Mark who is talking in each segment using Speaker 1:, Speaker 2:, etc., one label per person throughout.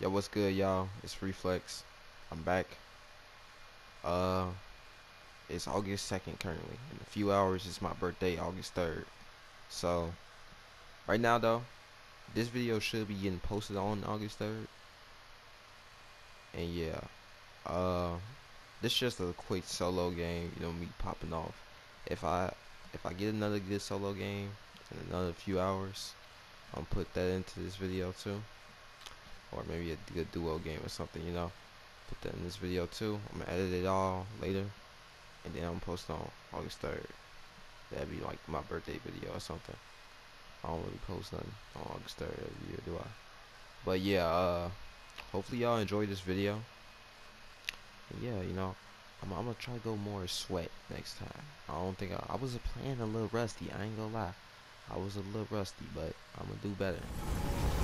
Speaker 1: Yo, what's good, y'all? It's Reflex. I'm back. Uh, it's August 2nd currently. In a few hours, it's my birthday, August 3rd. So, right now, though, this video should be getting posted on August 3rd. And yeah, uh, this is just a quick solo game, you know, me popping off. If I if I get another good solo game in another few hours, I'll put that into this video too or maybe a good duo game or something, you know. Put that in this video too. I'm gonna edit it all later, and then I'm gonna post on August 3rd. That'd be like my birthday video or something. I don't really post nothing on August 3rd every year, do I? But yeah, uh, hopefully y'all enjoyed this video. And yeah, you know, I'm, I'm, gonna try to go more sweat next time. I don't think I, I was playing a little rusty. I ain't gonna lie. I was a little rusty, but I'm gonna do better.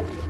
Speaker 2: What?